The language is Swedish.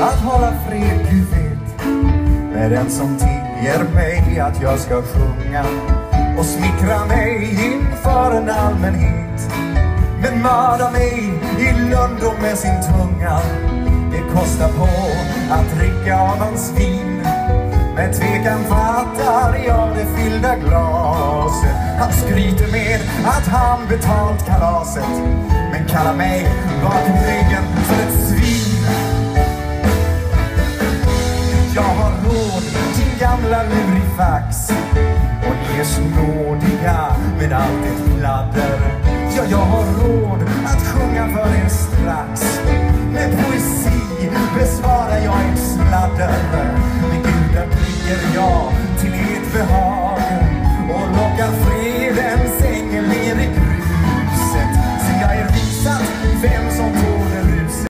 att hålla fred, Gud vet med den som tigger mig att jag ska sjunga och smickra mig inför en allmänhet. Men mörda mig i lundom med sin tunga. Det kostar på att dricka av hans vin. Med tvekan fattar jag det fyllda glaset. Han skryter med att han betalt kalaset. Men kallar mig bakom ryggen råd till gamla lurifax och ni är snådiga med allt ert fladder Ja, jag har råd att sjunga för er strax.